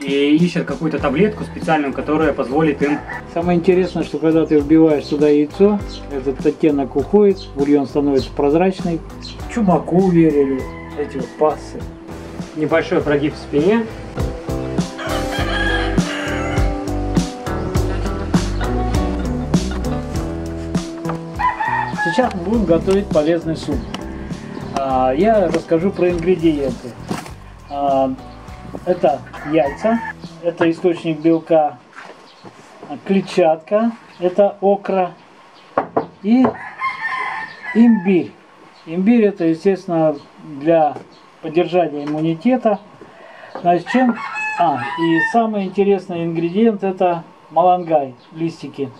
и ищут какую-то таблетку специальную, которая позволит им... Самое интересное, что когда ты вбиваешь сюда яйцо, этот оттенок уходит, бульон становится прозрачный. Чумаку верили, эти вот пассы. Небольшой прогиб в спине. Сейчас мы будем готовить полезный суп. А, Я расскажу про ингредиенты. А, Это яйца, это источник белка, клетчатка, это окра и имбирь. Имбирь это, естественно, для поддержания иммунитета. Значит, чем... А, и самый интересный ингредиент это малангай, листики.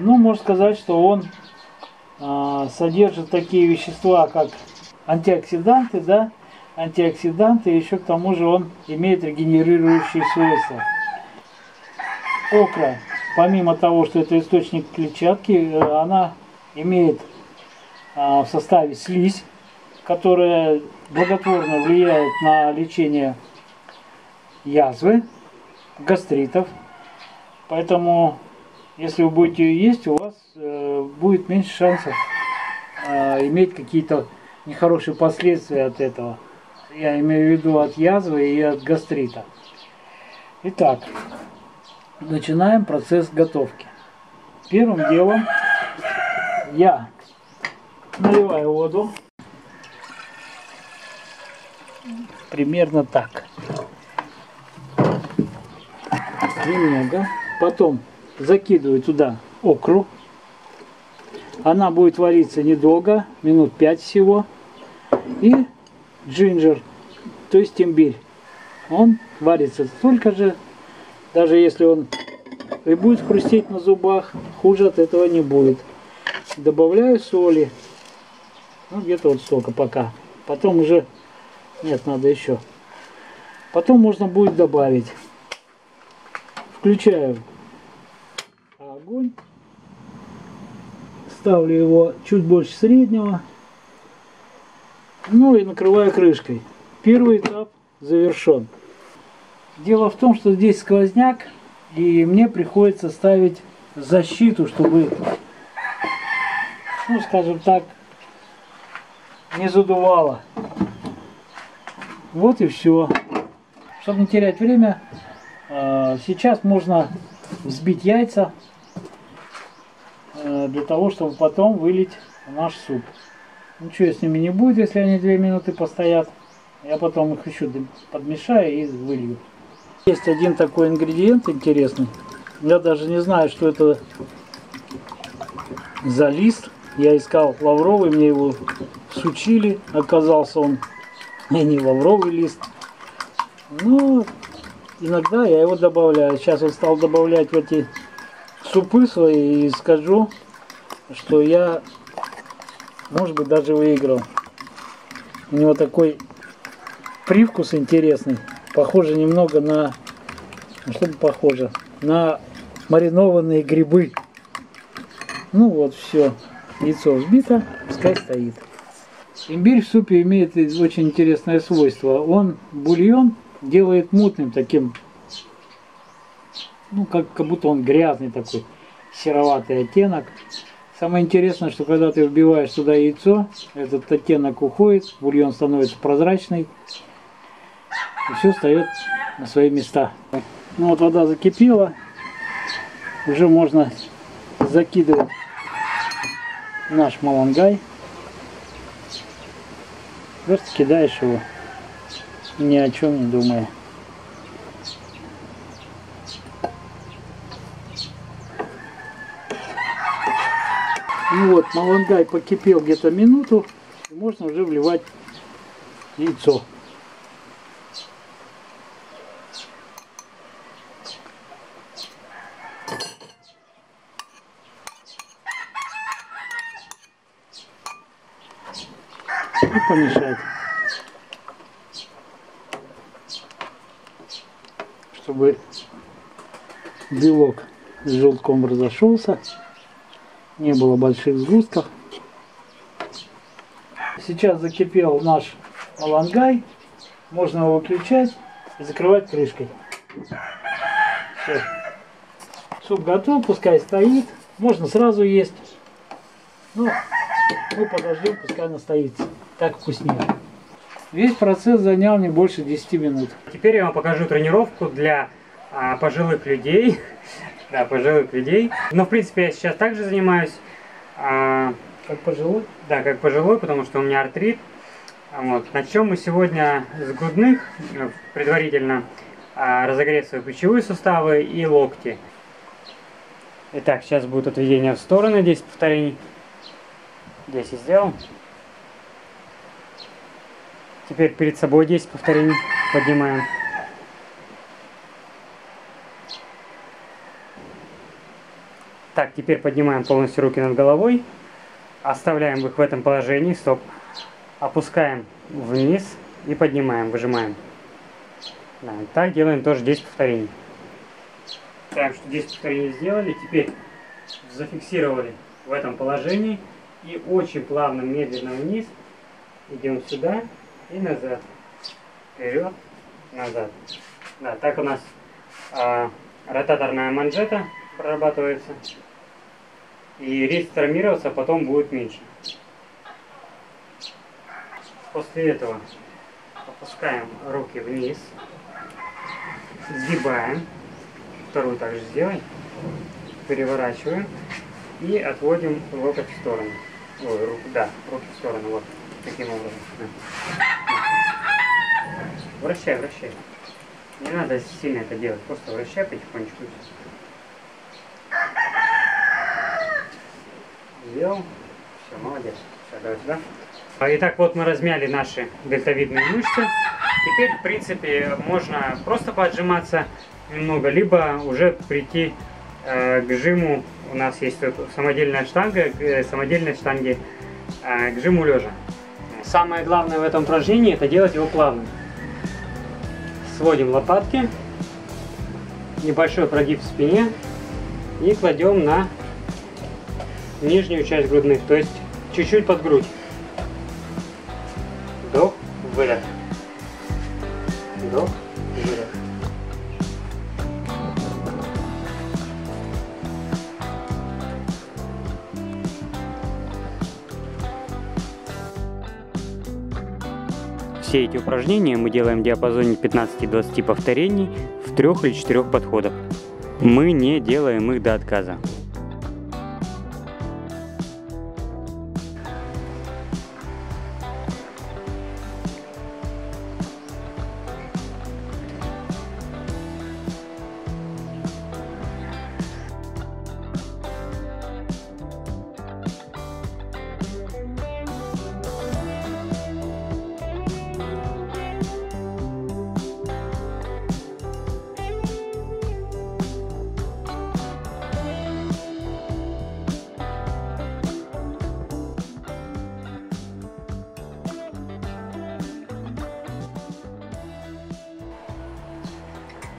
Ну, можно сказать, что он а, содержит такие вещества, как антиоксиданты, да, антиоксиданты, и еще к тому же он имеет регенерирующие свойства. Окра, помимо того, что это источник клетчатки, э, она имеет а, в составе слизь, которая благотворно влияет на лечение язвы, гастритов. Поэтому, если вы будете ее есть, у вас э, будет меньше шансов э, иметь какие-то нехорошие последствия от этого. Я имею в виду от язвы и от гастрита. Итак, начинаем процесс готовки. Первым делом я наливаю воду. Примерно так. Немного. Потом закидываю туда окру. Она будет вариться недолго, минут 5 всего. И джинджер, то есть имбирь. Он варится столько же, даже если он и будет хрустеть на зубах, хуже от этого не будет. Добавляю соли. Ну, где-то вот столько пока. Потом уже... Нет, надо еще. Потом можно будет добавить. Включаю огонь. Ставлю его чуть больше среднего. Ну и накрываю крышкой. Первый этап завершен. Дело в том, что здесь сквозняк, и мне приходится ставить защиту, чтобы, ну скажем так, не задувало. Вот и все. Чтобы не терять время, э, сейчас можно взбить яйца э, для того, чтобы потом вылить наш суп. Ничего с ними не будет, если они две минуты постоят. Я потом их еще подмешаю и вылью. Есть один такой ингредиент интересный. Я даже не знаю, что это за лист. Я искал лавровый, мне его сучили. Оказался он не лавровый лист. Но иногда я его добавляю. Сейчас вот стал добавлять в эти супы свои и скажу, что я, может быть, даже выиграл. У него такой привкус интересный. Похоже немного на, ну, что похоже, на маринованные грибы. Ну вот, все. Яйцо взбито, пускай стоит. Имбирь в супе имеет очень интересное свойство. Он бульон делает мутным таким, ну как, как будто он грязный такой, сероватый оттенок. Самое интересное, что когда ты вбиваешь сюда яйцо, этот оттенок уходит, бульон становится прозрачный, и все встает на свои места. Ну вот вода закипела, уже можно закидывать наш малангай. Просто кидаешь его, ни о чем не думая. Ну вот, малангай покипел где-то минуту, и можно уже вливать яйцо. И помешать. Чтобы белок с желтком разошелся, не было больших сгустков. Сейчас закипел наш малангай, можно его выключать и закрывать крышкой. Все. Суп готов, пускай стоит. Можно сразу есть. Ну, мы подождем, пускай настоится. Так вкуснее. Весь процесс занял не больше 10 минут. Теперь я вам покажу тренировку для а, пожилых людей. Да, пожилых людей. Но, в принципе, я сейчас также занимаюсь. а, Как пожилой? Да, как пожилой, потому что у меня артрит. А Вот. Начнем мы сегодня с грудных, э, предварительно а, разогреть свои плечевые суставы и локти. Итак, сейчас будет отведение в стороны, 10 повторений. 10 сделал. Теперь перед собой 10 повторений поднимаем. Так, теперь поднимаем полностью руки над головой. Оставляем их в этом положении. Стоп. Опускаем вниз и поднимаем, выжимаем. Да, так делаем тоже 10 повторений. Так что 10 повторений сделали. Теперь зафиксировали в этом положении. И очень плавно, медленно вниз. Идем сюда и назад. Вперед, назад. Да, так у нас а, ротаторная манжета прорабатывается. И риск травмироваться потом будет меньше. После этого опускаем руки вниз, сгибаем, вторую также сделаем, переворачиваем и отводим локоть в сторону. Ой, руку, да, руки в сторону, вот, таким образом. Вращай, вращай. Не надо сильно это делать, просто вращай потихонечку. и всё. Сделал. Все, молодец. Все, давай сюда. А, Итак, вот мы размяли наши дельтовидные мышцы. Теперь, в принципе, можно просто поотжиматься немного, либо уже прийти э, к жиму. У нас есть тут самодельная штанга, э, самодельной штанге, э, к жиму лежа. Самое главное в этом упражнении это делать его плавно. Сводим лопатки, небольшой прогиб в спине и кладем на нижнюю часть грудных, то есть чуть-чуть под грудь. Вдох, выдох. Вдох, выдох. Все эти упражнения мы делаем в диапазоне 15-20 повторений в трех или четырех подходах. Мы не делаем их до отказа.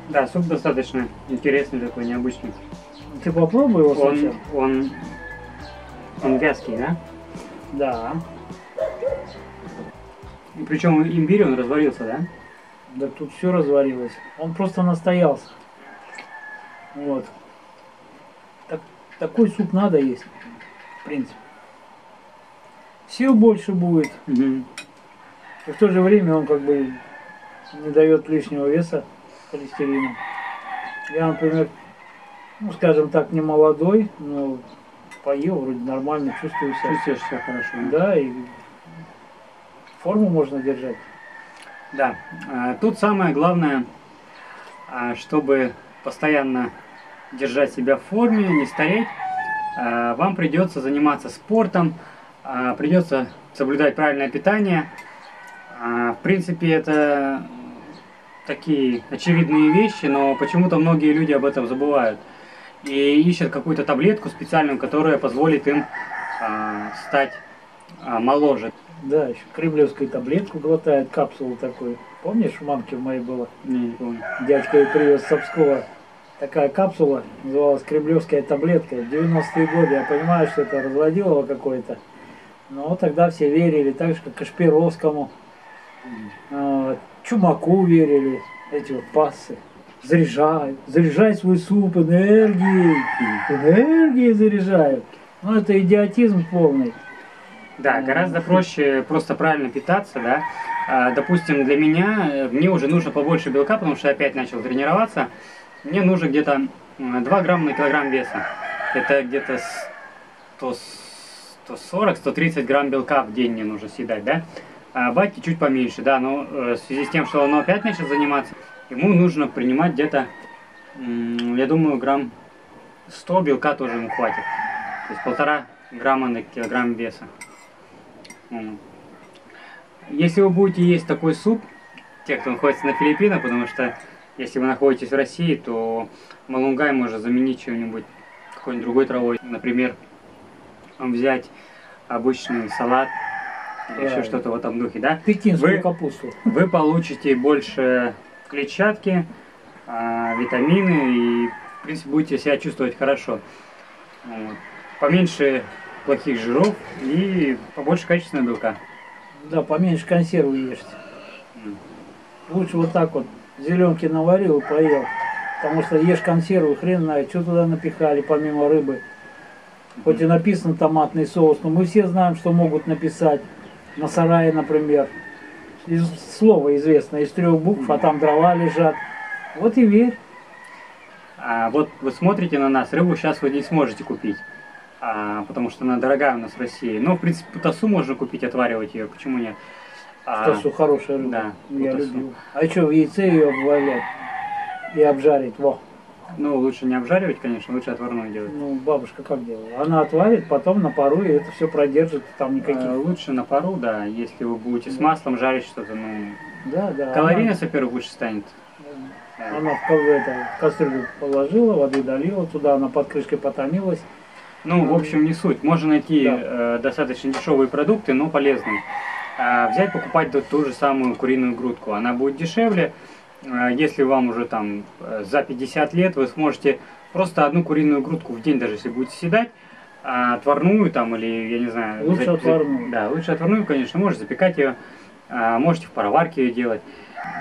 Да, суп достаточно интересный такой, необычный. Ты попробуй его Он, сначала. он, он вязкий, да? Да. Причем имбирь он разварился, да? Да тут все разварилось. Он просто настоялся. Вот. Так, такой суп надо есть, в принципе. Сил больше будет. Мгм. И в то же время он как бы не дает лишнего веса холестерину. Я, например, ну, скажем так, не молодой, но поел, вроде нормально, чувствую себя. Чувствуешь себя хорошо. Да, и форму можно держать. Да. А, Тут самое главное, а, чтобы постоянно держать себя в форме, не стареть, а, вам придется заниматься спортом, придется соблюдать правильное питание. В принципе, это такие очевидные вещи, но почему-то многие люди об этом забывают. И ищут какую-то таблетку специальную, которая позволит им а, стать а, моложе. Да, еще кремлевскую таблетку глотает, капсулу такой. Помнишь, у мамки в моей было? Не, не помню. Дядька ей привез с Обскова такая капсула, называлась кремлевская таблетка. В 90-е годы я понимаю, что это разводилово какое-то. Но тогда все верили, так же, как Кашпировскому, э, Чумаку верили, эти вот пассы. заряжай, заряжай свой суп энергией, энергией заряжают. Ну это идиотизм полный. Да, гораздо проще просто правильно питаться, да. А, допустим, для меня, э, мне уже нужно побольше белка, потому что я опять начал тренироваться. Мне нужно где-то м, 2 грамма на килограмм веса. Это где-то 140-130 грамм белка в день мне нужно съедать, да. А батьке чуть поменьше, да, но э, в связи с тем, что он опять начал заниматься, ему нужно принимать где-то, я думаю, грамм 100 белка тоже ему хватит. То есть полтора грамма на килограмм веса. Если вы будете есть такой суп, те, кто находится на Филиппинах, потому что если вы находитесь в России, то малунгай можно заменить чем-нибудь, какой-нибудь другой травой. Например, взять обычный салат, еще что-то в этом духе, да? Пекинскую Вы- капусту. Вы получите больше клетчатки, а, витамины и, в принципе, будете себя чувствовать хорошо. Поменьше плохих жиров и побольше качественного белка. Да, поменьше консервы ешьте. Лучше вот так вот зеленки наварил и поел. Потому что ешь консервы, хрен знает, что туда напихали помимо рыбы. Хоть и написано томатный соус, но мы все знаем, что могут написать на сарае, например. Из слова известно, из трех букв, а там дрова лежат. Вот и верь. А вот вы смотрите на нас, рыбу сейчас вы не сможете купить, а, потому что она дорогая у нас в России. Но, в принципе, путасу можно купить, отваривать ее, почему нет? А, Что хорошая рыба. да, Я путасу. люблю. А что, в яйце ее обвалять и обжарить? Во. Ну, лучше не обжаривать, конечно, лучше отварную делать. Ну, бабушка как делала? Она отварит, потом на пару, и это все продержит, там никаких... Э, Лучше на пару, да, если вы будете с маслом жарить что-то, ну, Да, да. калорийность, во-первых, выше станет. Она, она в это, в кастрюлю положила, воды долила, туда она под крышкой потомилась. Ну, в общем, не суть. Можно найти Да. э, достаточно дешевые продукты, но полезные. А, взять, покупать ту, ту же самую куриную грудку. Она будет дешевле. А, если вам уже там э, за 50 лет, вы сможете просто одну куриную грудку в день, даже если будете съедать, а отварную там или, я не знаю... Лучше за- отварную. Да, лучше отварную, конечно, можете запекать ее. а, можете в пароварке ее делать.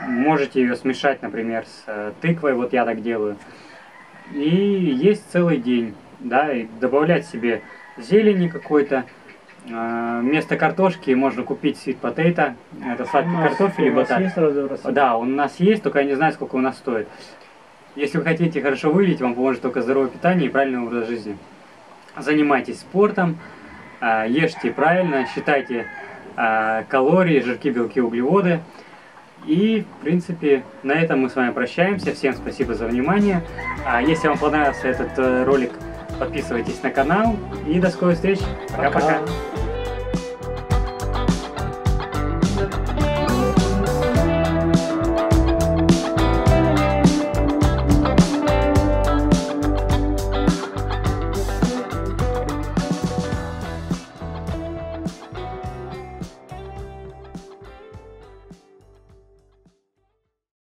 Можете ее смешать, например, с э, тыквой, вот я так делаю. И есть целый день, да, и добавлять себе зелени какой-то. А, Вместо картошки можно купить sweet potato, это сладкий картофель вас батат. Да, он у нас есть, только я не знаю, сколько у нас стоит. Если вы хотите хорошо выглядеть, вам поможет только здоровое питание и правильный образ жизни. Занимайтесь спортом, а, ешьте правильно, считайте а, калории, жирки, белки, углеводы. И, в принципе, на этом мы с вами прощаемся. Всем спасибо за внимание. Если вам понравился этот э, ролик, подписывайтесь на канал. И до скорой встречи. Пока-пока. Пока.